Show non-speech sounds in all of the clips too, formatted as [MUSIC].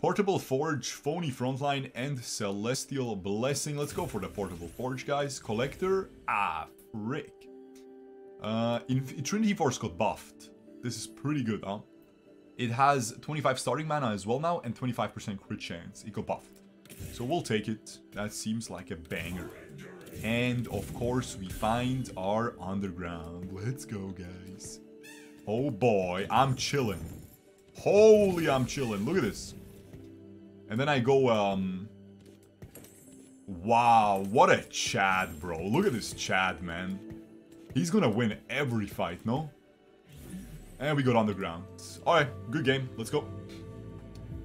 Portable Forge, Phony Frontline, and Celestial Blessing. Let's go for the Portable Forge, guys. Collector. Ah, frick. Uh, Trinity Force got buffed. This is pretty good, huh? It has 25 starting mana as well now, and 25% crit chance. It got buffed. So we'll take it. That seems like a banger. And of course, we find our underground. Let's go, guys. Oh boy, I'm chilling. Holy, I'm chilling. Look at this. And then I go, um... Wow, what a Chad, bro. Look at this Chad, man. He's gonna win every fight, no? And we got underground. Alright, good game. Let's go.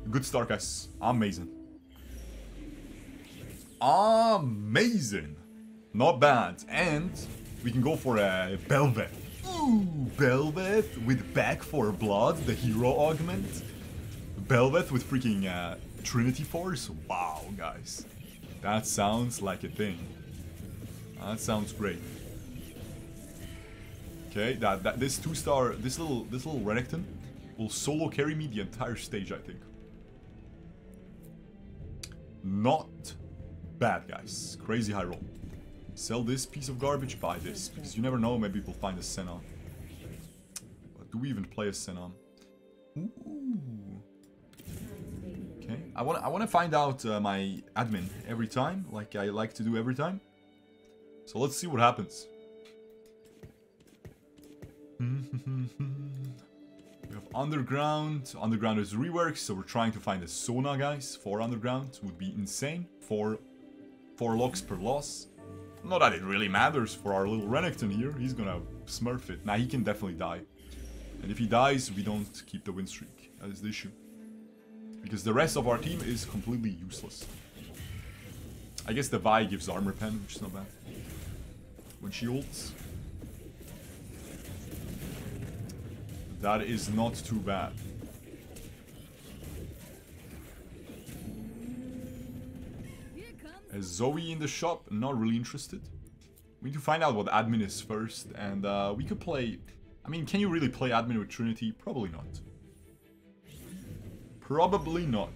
Good start, guys. Amazing. Amazing. Not bad. And we can go for a Bel'Veth. Ooh, Bel'Veth with Back for Blood, the hero augment. Bel'Veth with freaking uh, Trinity Force? Wow, guys. That sounds like a thing. That sounds great. Okay, that, that this two star, this little this little Renekton will solo carry me the entire stage, I think. Not bad, guys. Crazy high roll. Sell this piece of garbage, buy this. Because you never know, maybe we'll find a Senna. But do we even play a Senna? Ooh. I want I want to find out uh, my admin every time, like I like to do every time. So let's see what happens. [LAUGHS] we have underground. Underground is rework, so we're trying to find a Sona, guys. Four underground would be insane. Four, four locks per loss. Not that it really matters for our little Renekton here. He's gonna smurf it. Now he can definitely die. And if he dies, we don't keep the win streak. That is the issue. Because the rest of our team is completely useless. I guess the Vi gives armor pen, which is not bad. When she ults. That is not too bad. A Zoe in the shop, not really interested. We need to find out what admin is first, and uh, we could play... I mean, can you really play admin with Trinity? Probably not. Probably not.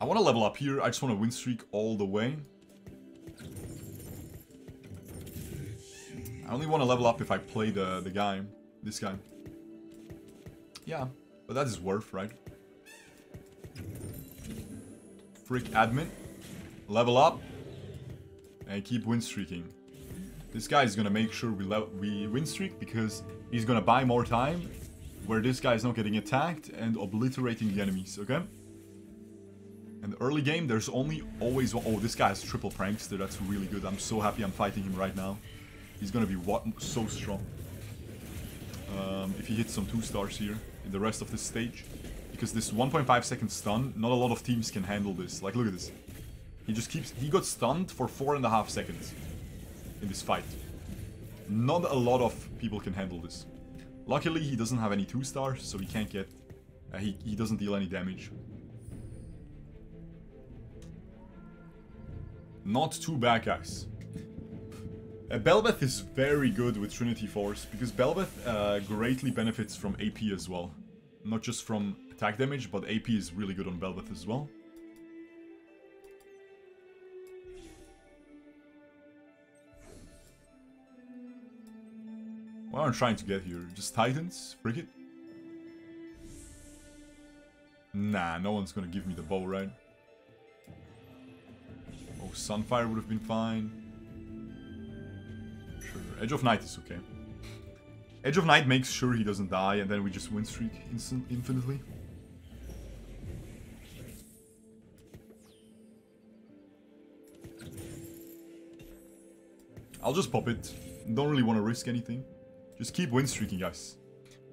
I want to level up here. I just want to win streak all the way. I only want to level up if I play the, the guy. This guy. Yeah, but that is worth, right? Freak admin. Level up. And keep win streaking. This guy is gonna make sure we, we win streak because he's gonna buy more time where this guy is not getting attacked and obliterating the enemies, okay? In the early game, there's only always. Oh, this guy has triple prankster. That's really good. I'm so happy I'm fighting him right now. He's gonna be what so strong. Um, if he hits some 2 stars here in the rest of this stage. Because this 1.5 second stun, not a lot of teams can handle this. Like, look at this. He just keeps... He got stunned for 4.5 seconds in this fight. Not a lot of people can handle this. Luckily, he doesn't have any 2 stars, so he can't get... Uh, he, he doesn't deal any damage. Not too bad, guys. Uh, Bel'Veth is very good with Trinity Force, because Bel'Veth uh, greatly benefits from AP as well. Not just from attack damage, but AP is really good on Bel'Veth as well. What am I trying to get here? Just Titans? It? Nah, no one's gonna give me the bow, right? Oh, Sunfire would have been fine. Sure, Edge of Night is okay. Edge of Night makes sure he doesn't die, and then we just win streak instant infinitely. I'll just pop it. Don't really want to risk anything. Just keep win streaking, guys.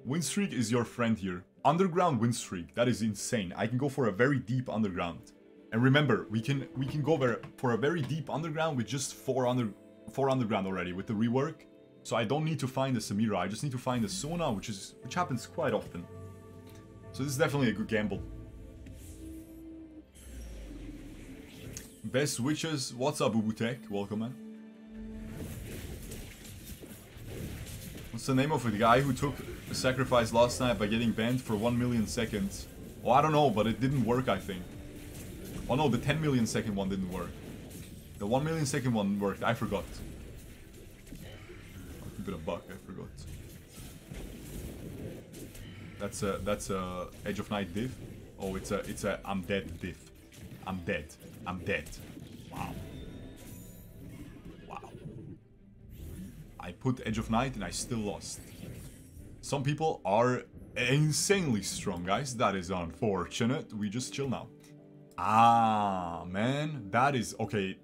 Win streak is your friend here. Underground win streak. That is insane. I can go for a very deep underground. And remember, we can we can go for a very deep underground with just four under four underground already with the rework. So I don't need to find a Samira. I just need to find a Sona, which is which happens quite often. So this is definitely a good gamble. Best witches. What's up, Ubutek? Welcome, man. What's the name of the guy who took a sacrifice last night by getting banned for 1 million seconds. Oh, I don't know, but it didn't work, I think. Oh no, the 10 million second one didn't work. The 1 million second one worked, I forgot. Keep a buck, I forgot. That's a, that's a Edge of Night div. Oh, it's a, it's a I'm dead div. I'm dead. I'm dead. Put Edge of Night and I still lost. Some people are insanely strong, guys. That is unfortunate. We just chill now. Ah, man. That is... Okay.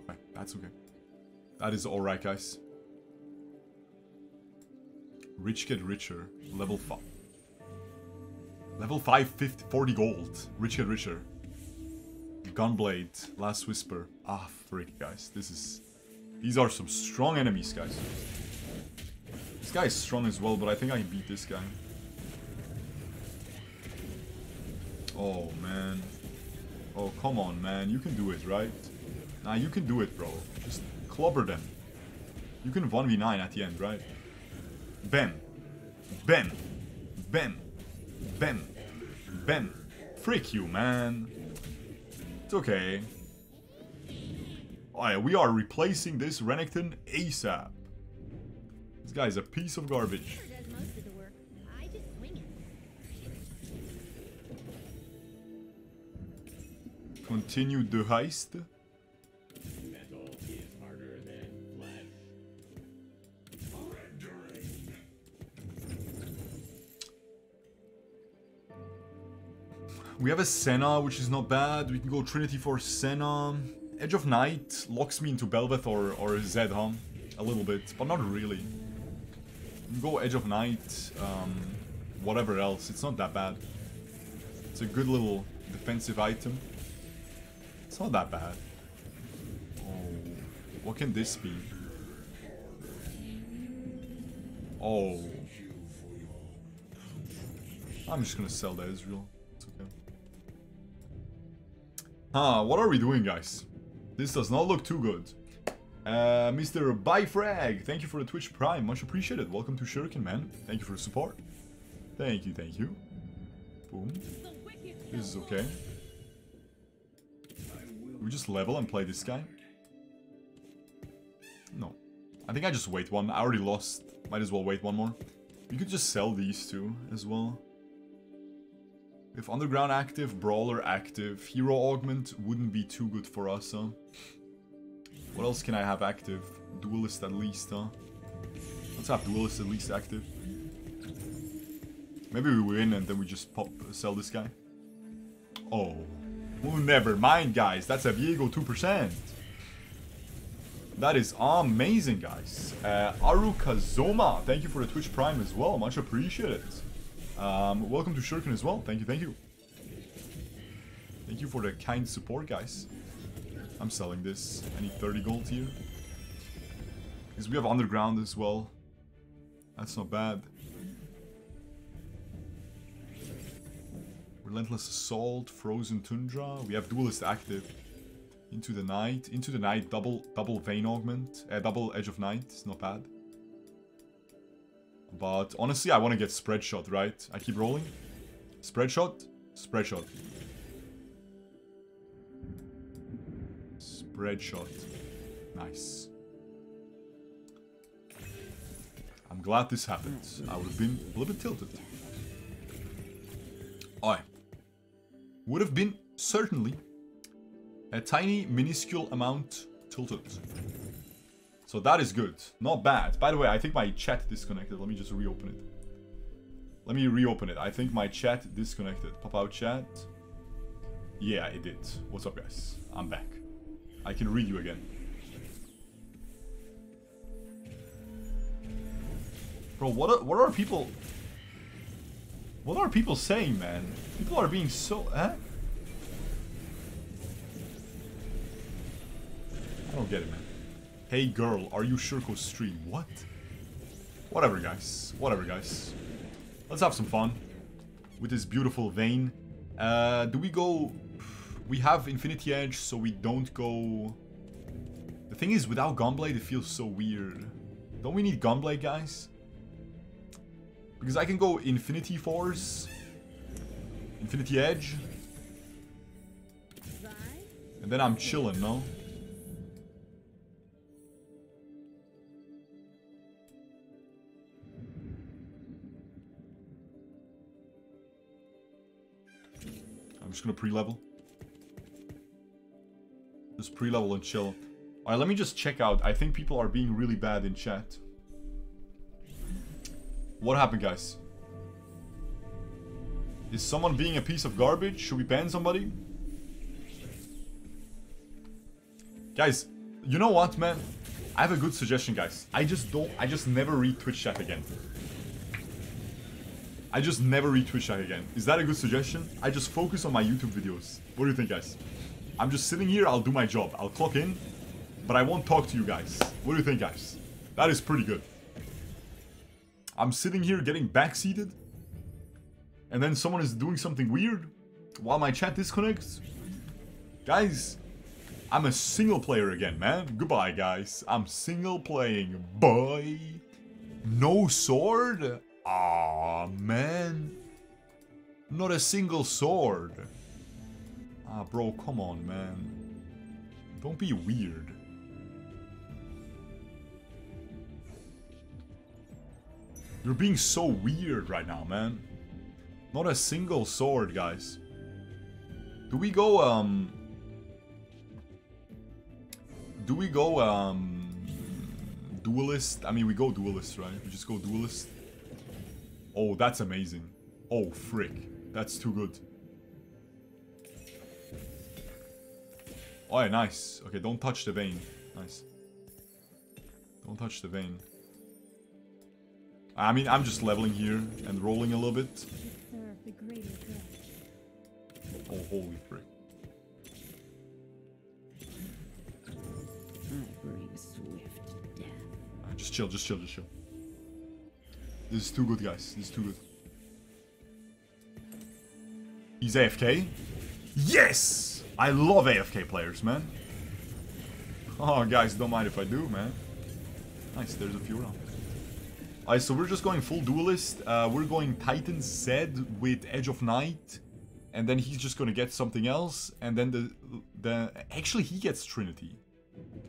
Okay, that's okay. That is alright, guys. Rich get richer. Level 5. Level 5, 50, 40 gold. Rich get richer. Gunblade, Last Whisper. Ah, freak, guys. This is... These are some strong enemies, guys. This guy is strong as well, but I think I can beat this guy. Oh, man. Oh, come on, man. You can do it, right? Nah, you can do it, bro. Just clobber them. You can 1v9 at the end, right? Bam. Bam. Bam. Bam. Ben. Freak you, man. It's okay. Oh yeah, we are replacing this Renekton ASAP. This guy's a piece of garbage. Continue the heist. We have a Senna, which is not bad. We can go Trinity for Senna. Edge of Night locks me into Bel'Veth or, or Zed, huh? A little bit, but not really. Go Edge of Night, um, whatever else. It's not that bad. It's a good little defensive item. It's not that bad. Oh, what can this be? Oh. I'm just gonna sell the Ezreal. Huh, what are we doing, guys? This does not look too good. Uh, Mr. Byfrag, thank you for the Twitch Prime. Much appreciated. Welcome to Shuriken, man. Thank you for the support. Thank you, thank you. Boom. This is okay. we just level and play this guy? No. I think I just wait one. I already lost. Might as well wait one more. We could just sell these two as well. If Underground active, Brawler active, Hero Augment wouldn't be too good for us, huh? What else can I have active? Duelist at least, huh? Let's have Duelist at least active. Maybe we win and then we just pop sell this guy. Oh. Well, never mind, guys. That's a Viego 2%. That is amazing, guys. Uh, Arukazoma, thank you for the Twitch Prime as well. Much appreciated. Um, welcome to Shuriken as well. Thank you, thank you. Thank you for the kind support, guys. I'm selling this. I need 30 gold here. Because we have underground as well. That's not bad. Relentless Assault, Frozen Tundra. We have Duelist active. Into the Night. Into the Night, double double Vayne Augment. Uh, double Edge of Night. It's not bad. But honestly, I want to get spread shot, right? I keep rolling. Spread shot, spread shot. Spread shot. Nice. I'm glad this happened. I would have been a little bit tilted. I would have been certainly a tiny minuscule amount tilted. So that is good. Not bad. By the way, I think my chat disconnected. Let me just reopen it. Let me reopen it. I think my chat disconnected. Pop out chat. Yeah, it did. What's up, guys? I'm back. I can read you again. Bro, what are, what are people... What are people saying, man? People are being so... Huh? I don't get it, man. Hey girl, are you Shurkou stream? What? Whatever, guys. Whatever, guys. Let's have some fun with this beautiful Vayne. Uh, do we go... we have Infinity Edge, so we don't go... The thing is, without Gunblade, it feels so weird. Don't we need Gunblade, guys? Because I can go Infinity Force, Infinity Edge, and then I'm chilling, no? I'm just gonna pre-level. Just pre-level and chill. Alright, let me just check out. I think people are being really bad in chat. What happened, guys? Is someone being a piece of garbage? Should we ban somebody? Guys, you know what, man? I have a good suggestion, guys. I just don't... I just never read Twitch chat again. I just never read Twitch chat again. Is that a good suggestion? I just focus on my YouTube videos. What do you think, guys? I'm just sitting here, I'll do my job. I'll clock in, but I won't talk to you guys. What do you think, guys? That is pretty good. I'm sitting here getting backseated, and then someone is doing something weird while my chat disconnects. Guys, I'm a single player again, man. Goodbye, guys. I'm single playing, boy. No sword? Ah, man. Not a single sword. Ah, bro, come on, man. Don't be weird. You're being so weird right now, man. Not a single sword, guys. Do we go, um... Do we go, um... Duelist? I mean, we go duelist, right? We just go duelist. Oh, that's amazing. Oh, frick. That's too good. Oh, yeah, nice. Okay, don't touch the Vayne. Nice. Don't touch the Vayne. I mean, I'm just leveling here and rolling a little bit. Oh, holy frick. Uh, just chill, just chill, just chill. This is too good, guys. This is too good. He's AFK? Yes! I love AFK players, man. Oh, guys, don't mind if I do, man. Nice, there's a few rounds. Alright, so we're just going full duelist. Uh, we're going Titan Zed with Edge of Night. And then he's just gonna get something else. And then the... the Actually, he gets Trinity.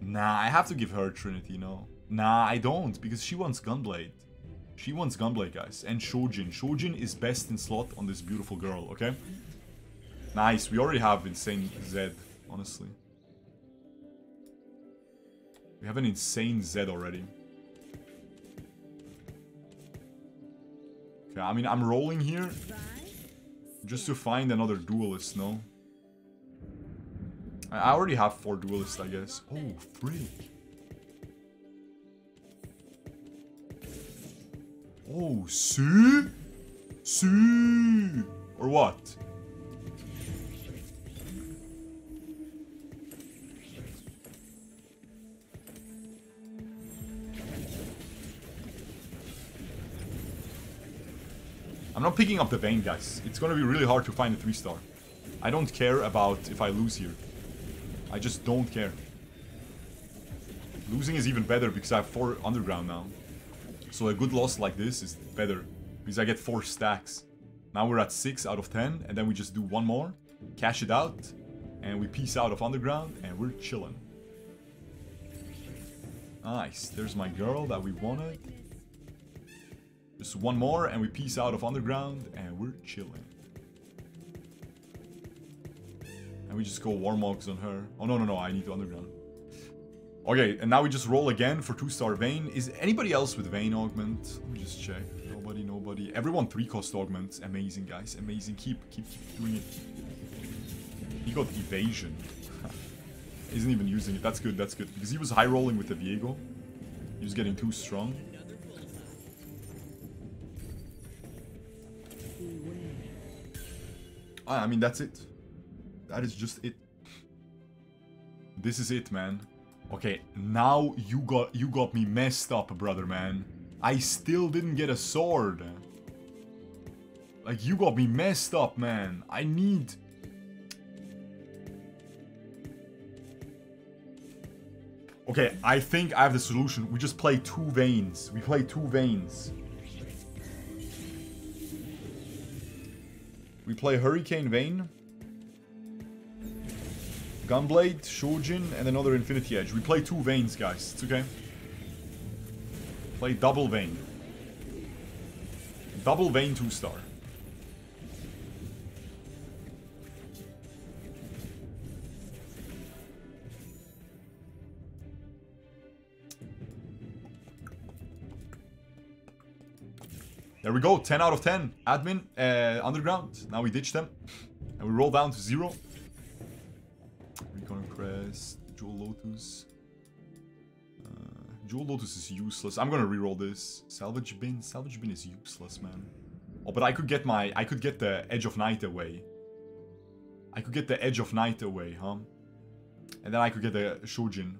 Nah, I have to give her Trinity, no. Nah, I don't, because she wants Gunblade. She wants Gunblade, guys. And Shojin. Shojin is best in slot on this beautiful girl, okay? Nice, we already have Insane Zed, honestly. We have an Insane Zed already. Okay, I mean, I'm rolling here. Just to find another duelist, no? I already have four duelists, I guess. Oh, freak. Oh, see? See? Or what? I'm not picking up the Vayne, guys. It's gonna be really hard to find a 3-star. I don't care about if I lose here. I just don't care. Losing is even better because I have 4 underground now. So a good loss like this is better. Because I get 4 stacks. Now we're at 6 out of 10. And then we just do one more. Cash it out. And we peace out of underground. And we're chilling. Nice. There's my girl that we wanted. Just one more and we peace out of underground and we're chilling. And we just go Warmogs on her. Oh, no, no, no, I need to underground. Okay, and now we just roll again for 2-star Vayne. Is anybody else with Vayne augment? Let me just check. Nobody, nobody. Everyone 3-cost augment. Amazing, guys. Amazing. Keep, keep, keep doing it. He got evasion. [LAUGHS] Isn't even using it. That's good, that's good. Because he was high rolling with the Viego. He was getting too strong. Ah, I mean, that's it. That is just it. This is it, man. Okay, now you got you got me messed up, brother man. I still didn't get a sword. Like you got me messed up, man. I need Okay, I think I have the solution. We just play two Vaynes. We play two Vaynes. We play Hurricane Vayne. Gunblade, Shojin, and another Infinity Edge. We play two Vaynes, guys. It's okay. Play double Vayne. Double Vayne 2-star. There we go, 10 out of 10. Admin, uh, Underground. Now we ditch them. And we roll down to zero. Jewel Lotus. Uh, Jewel Lotus is useless. I'm gonna reroll this. Salvage Bin. Salvage Bin is useless, man. Oh, but I could get my... I could get the Edge of Night away. I could get the Edge of Night away, huh? And then I could get the Shojin.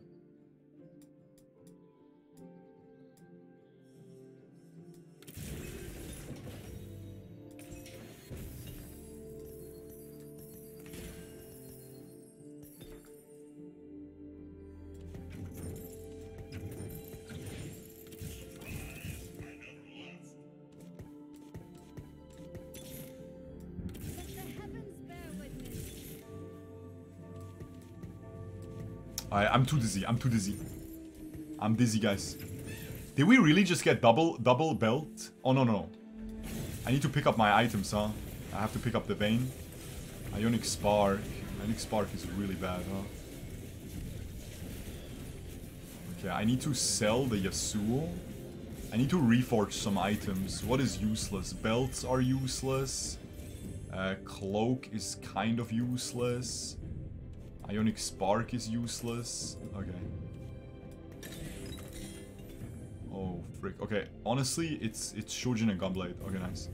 I'm too dizzy. I'm too dizzy. I'm dizzy, guys. Did we really just get double double belt? Oh, no, no. I need to pick up my items, huh? I have to pick up the Vayne. Ionic Spark. Ionic Spark is really bad, huh? Okay, I need to sell the Yasuo. I need to reforge some items. What is useless? Belts are useless. Uh, cloak is kind of useless. Ionic Spark is useless. Okay. Oh, frick. Okay, honestly, it's it's Shojin and Gunblade. Okay, nice.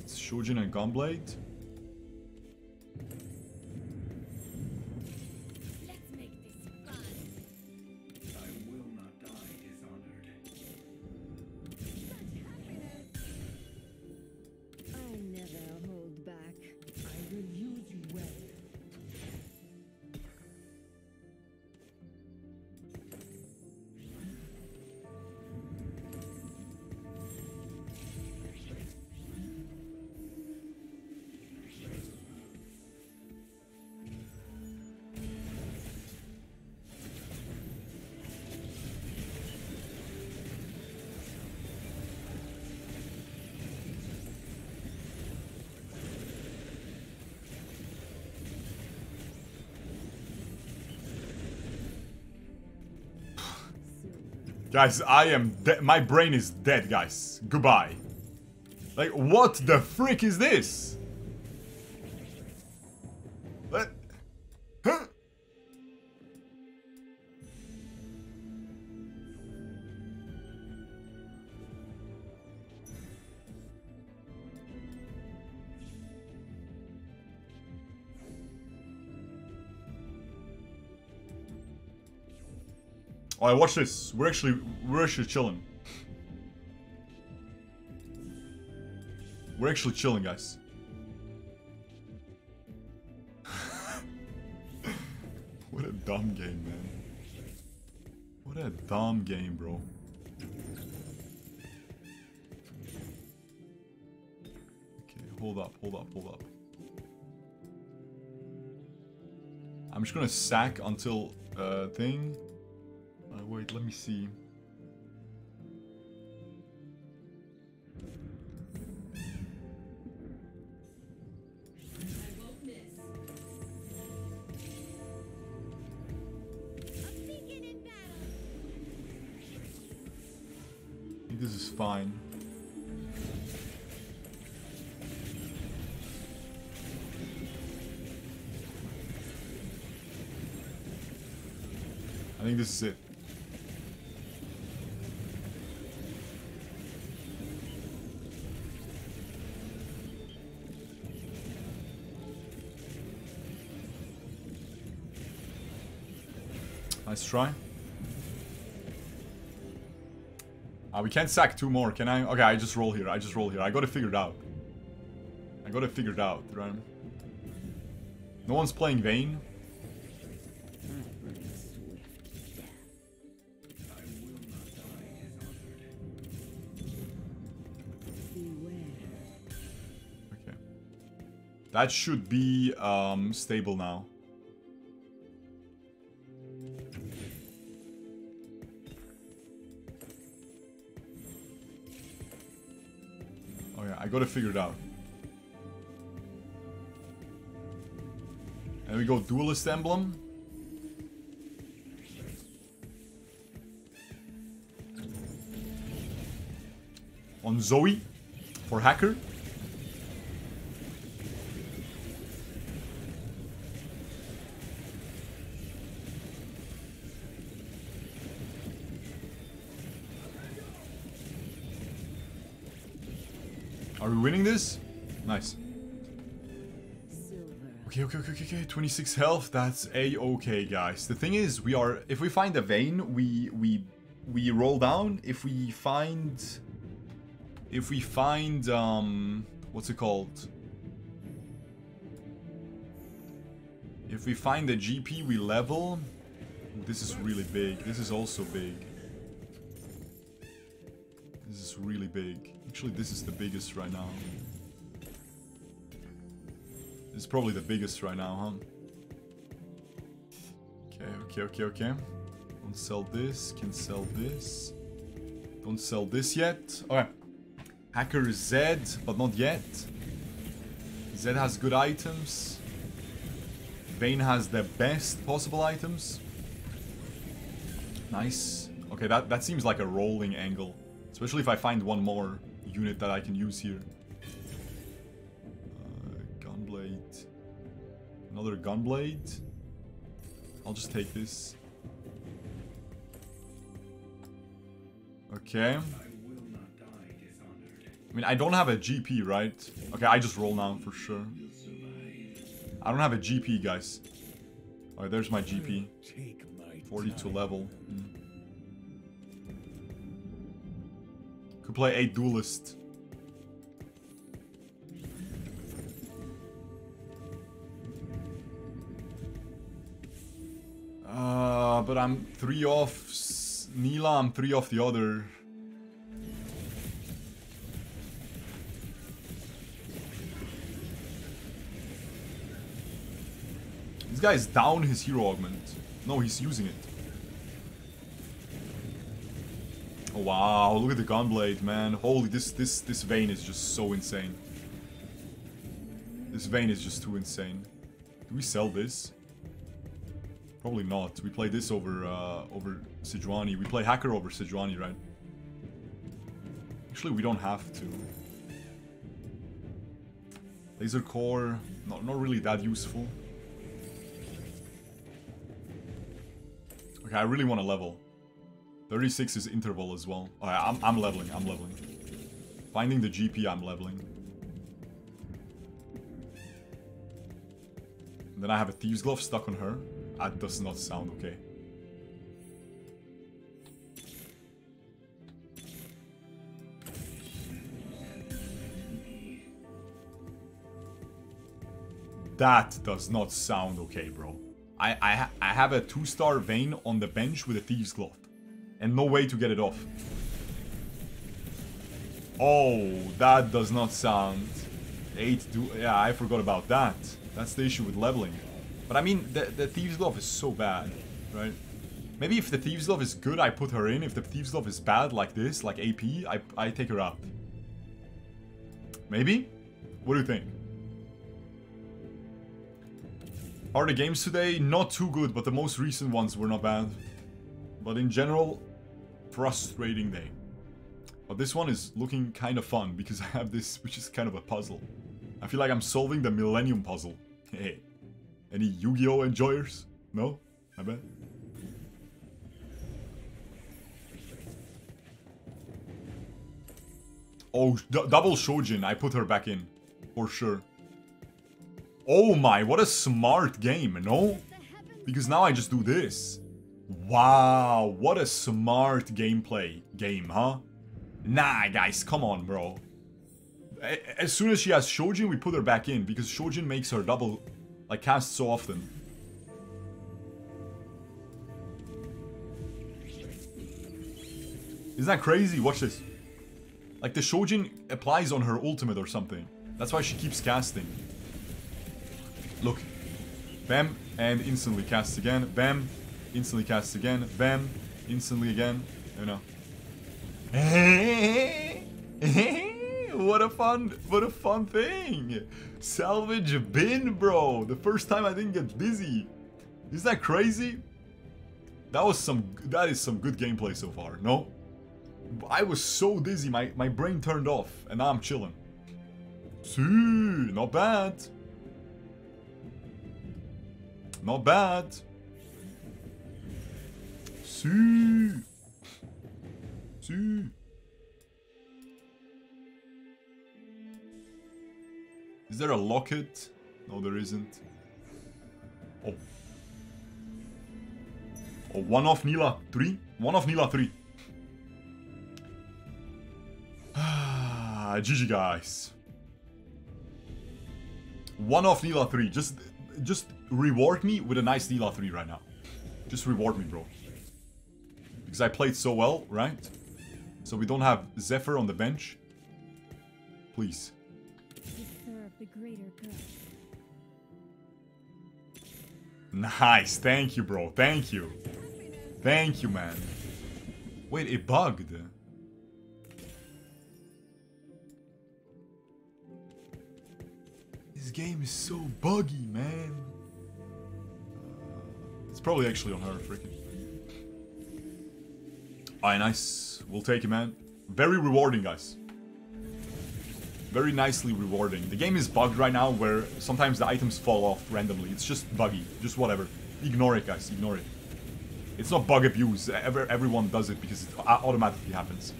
It's Shojin and Gunblade. Guys, I am de- my brain is dead, guys. Goodbye. Like, what the frick is this? Alright, watch this. We're actually we're actually chilling. We're actually chilling, guys. [LAUGHS] what a dumb game, man. What a dumb game, bro. Okay, hold up, hold up, hold up. I'm just gonna sack until uh thing. Wait, let me see. This is fine. I think this is it. Nice try. Uh, we can't sack two more, can I? Okay, I just roll here. I just roll here. I gotta figure it out. I gotta figure it out, right? No one's playing Vayne. Okay. That should be um, stable now. Gotta figure it out. And we go duelist emblem. On Zoe for hacker. Are we winning this? Nice. Okay, okay, okay, okay, okay. 26 health. That's a-okay, guys. The thing is, we are... If we find a Vayne, we... We... We roll down. If we find... If we find, um... What's it called? If we find the GP, we level. This is really big. This is also big. This is really big. Actually, this is the biggest right now. This is probably the biggest right now, huh? Okay, okay, okay, okay. Don't sell this. Can sell this. Don't sell this yet. Okay. Hacker Z, but not yet. Z has good items. Vayne has the best possible items. Nice. Okay, that, that seems like a rolling angle. Especially if I find one more unit that I can use here. Uh, gunblade. Another gunblade. I'll just take this. Okay. I will not die dishonored. I mean, I don't have a GP, right? Okay, I just roll now for sure. I don't have a GP, guys. Alright, there's my GP. Take my 42 level. Mm. Could play a duelist. Uh, but I'm 3 off Nilah, I'm 3 off the other. This guy is down his hero augment. No, he's using it. Wow, look at the gunblade, man. Holy, this this this Vayne is just so insane. This Vayne is just too insane. Do we sell this? Probably not. We play this over uh, over Sejuani. We play hacker over Sejuani, right? Actually, we don't have to. LaserCorps, not not really that useful. Okay, I really want to level. 36 is interval as well. I'm, I'm leveling, I'm leveling. Finding the GP, I'm leveling. And then I have a Thieves Glove stuck on her. That does not sound okay. That does not sound okay, bro. I I, ha I have a two-star Vayne on the bench with a Thieves Glove. And no way to get it off. Oh, that does not sound... 8 do... Yeah, I forgot about that. That's the issue with leveling. But I mean, the, the Thieves Glove is so bad, right? Maybe if the Thieves Glove is good, I put her in. If the Thieves Glove is bad, like this, like AP, I, I take her out. Maybe? What do you think? Are the games today not too good, but the most recent ones were not bad. But in general, frustrating day. But this one is looking kind of fun because [LAUGHS] I have this, which is kind of a puzzle. I feel like I'm solving the Millennium Puzzle. [LAUGHS] Hey, any Yu-Gi-Oh enjoyers? No? I bet. Oh, double Shojin. I put her back in. For sure. Oh my, what a smart game, no? Because now I just do this. Wow, what a smart gameplay game, huh? Nah, guys, come on, bro. As soon as she has Shojin, we put her back in because Shojin makes her double, like, cast so often. Isn't that crazy? Watch this. Like, the Shojin applies on her ultimate or something. That's why she keeps casting. Look. Bam, and instantly casts again. Bam, instantly casts again. Bam, instantly again. Oh you know. [LAUGHS] what a fun, what a fun thing! Salvage bin, bro. The first time I didn't get dizzy. Isn't that crazy? That was some, that is some good gameplay so far. No, I was so dizzy, my my brain turned off, and now I'm chilling. See, not bad. Not bad. See. See. Is there a locket? No, there isn't. Oh. Oh, one off Nilah 3? One off Nilah 3. Ah, GG guys. One off Nilah 3. Just just reward me with a nice Nilah 3 right now. Just reward me, bro. Because I played so well, right? So we don't have Zephyr on the bench. Please. Nice. Thank you, bro. Thank you. Thank you, man. Wait, it bugged. This game is so buggy, man. It's probably actually on her, freaking. Alright, nice. We'll take it, man. Very rewarding, guys. Very nicely rewarding. The game is bugged right now where sometimes the items fall off randomly. It's just buggy. Just whatever. Ignore it, guys. Ignore it. It's not bug abuse. Ever, everyone does it because it automatically happens.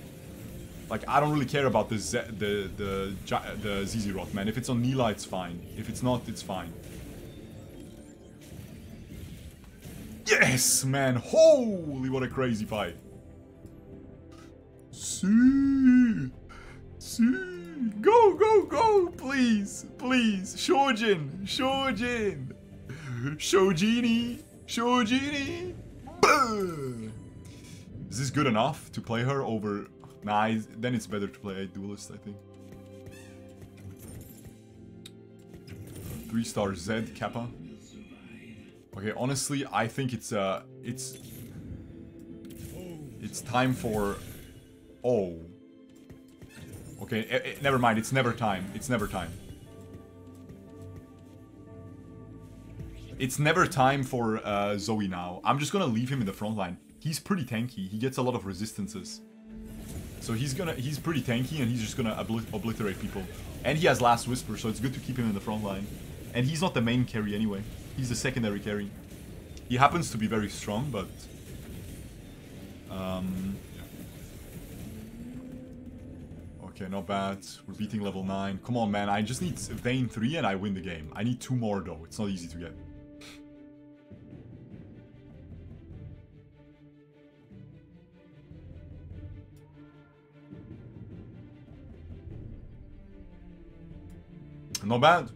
Like, I don't really care about the Z the the the ZZ Rot, man. If it's on Nilah, it's fine. If it's not, it's fine. Yes, man. Holy, what a crazy fight. See. See. Go, go, go, please. Please. Shojin. Shojin. Shojini. Shojini. Is this good enough to play her over... Nah, then it's better to play a duelist, I think. Three star Z Kappa. Okay, honestly, I think it's uh, it's it's time for. Oh. Okay, eh, eh, never mind. It's never time. It's never time. It's never time for uh, Zoe now. I'm just gonna leave him in the front line. He's pretty tanky. He gets a lot of resistances. So he's gonna he's pretty tanky and he's just gonna obli obliterate people. And he has Last Whisper, so it's good to keep him in the front line. And he's not the main carry anyway. He's the secondary carry. He happens to be very strong, but um Okay, not bad. We're beating level 9. Come on, man. I just need Vayne 3 and I win the game. I need two more, though. It's not easy to get. Not bad.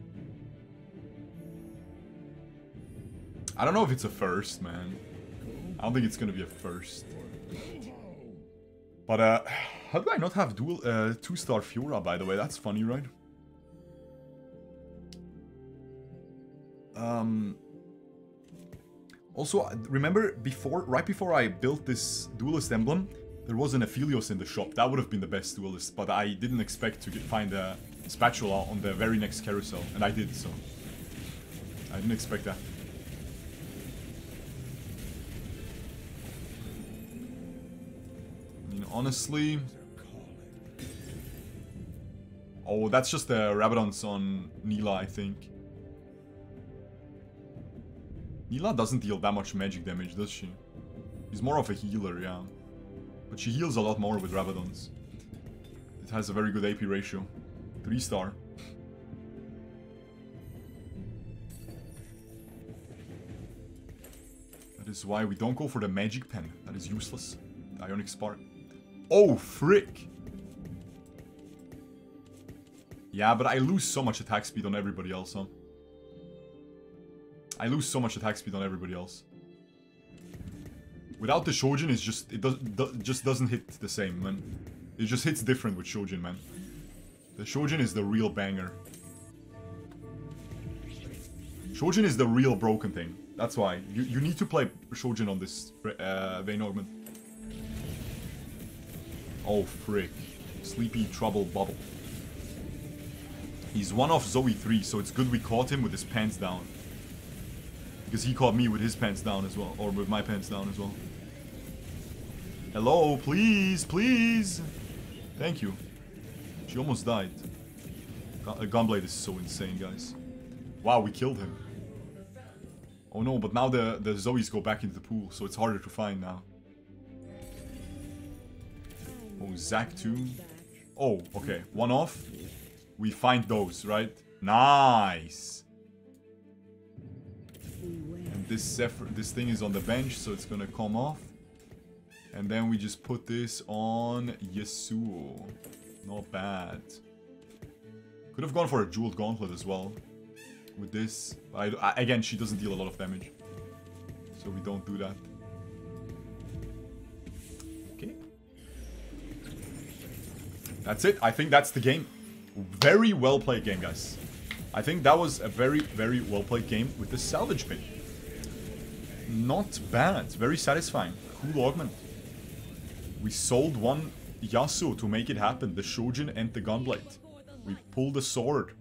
I don't know if it's a first, man. I don't think it's gonna be a first. But, uh, how do I not have dual, uh, two-star Fiora, by the way? That's funny, right? Um... Also, uh, remember before, right before I built this duelist emblem, there was an Aphelios in the shop. That would have been the best duelist, but I didn't expect to get, find a spatula on the very next carousel, and I did, so... I didn't expect that. I mean, honestly... Oh, that's just the Rabadons on Nilah, I think. Nilah doesn't deal that much magic damage, does she? She's more of a healer, yeah. But she heals a lot more with Rabadons. It has a very good AP ratio. 3 star. That is why we don't go for the magic pen. That is useless. Ionic Spark. Oh, frick! Yeah, but I lose so much attack speed on everybody else, huh? I lose so much attack speed on everybody else. Without the Shojin, it's just it does do, just doesn't hit the same, man. It just hits different with Shojin, man. The Shojin is the real banger. Shojin is the real broken thing. That's why. You, you need to play Shojin on this uh, Vayne Augment. Oh, frick. Sleepy Trouble Bubble. He's one off Zoe 3, so it's good we caught him with his pants down. Because he caught me with his pants down as well. Or with my pants down as well. Hello, please, please. Thank you. She almost died. Uh, Gunblade is so insane, guys. Wow, we killed him. Oh no, but now the, the Zoes go back into the pool, so it's harder to find now. Oh, never Zac too. Oh, okay. One off. We find those, right? Nice. And this this thing is on the bench, so it's gonna come off. And then we just put this on Yasuo. Not bad. Could have gone for a jeweled gauntlet as well. With this. But I- again, she doesn't deal a lot of damage. So we don't do that. Okay. That's it. I think that's the game. Very well played game, guys. I think that was a very, very well played game with the salvage bin. Not bad. Very satisfying. Cool augment. We sold one Yasuo to make it happen. The Shojin and the Gunblade. We pulled the sword.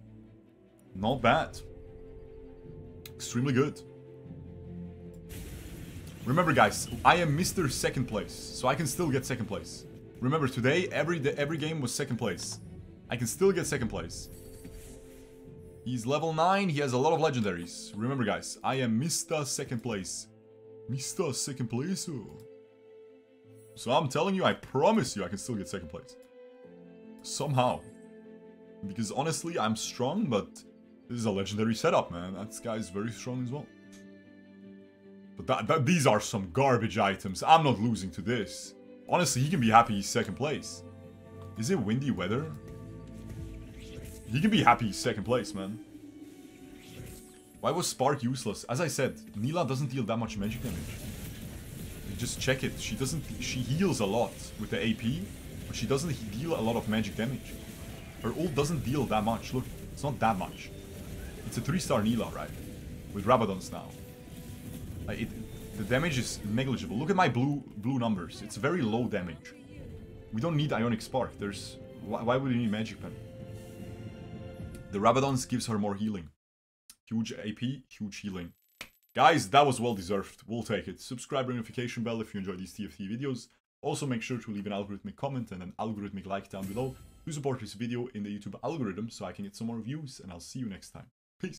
Not bad. Extremely good. Remember guys, I am Mr. Second Place, so I can still get second place. Remember today, every every game was second place. I can still get second place. He's level 9, he has a lot of legendaries. Remember guys, I am Mr. Second Place. Mr. Second Place. oh. So I'm telling you, I promise you I can still get second place. Somehow. Because honestly, I'm strong, but this is a legendary setup, man. That guy's very strong as well. But that, that, these are some garbage items. I'm not losing to this. Honestly, he can be happy he's second place. Is it windy weather? He can be happy second place, man. Why was Spark useless? As I said, Nilah doesn't deal that much magic damage. You Just check it. She doesn't. She heals a lot with the AP, but she doesn't deal a lot of magic damage. Her ult doesn't deal that much. Look, it's not that much. It's a three-star Nilah, right? With Rabadons now. Like it, the damage is negligible. Look at my blue blue numbers. It's very low damage. We don't need Ionic Spark. There's why, why would we need Magic Pen? The Rabadons gives her more healing. Huge AP, huge healing. Guys, that was well deserved. We'll take it. Subscribe and notification bell if you enjoy these TFT videos. Also make sure to leave an algorithmic comment and an algorithmic like down below to support this video in the YouTube algorithm so I can get some more views and I'll see you next time.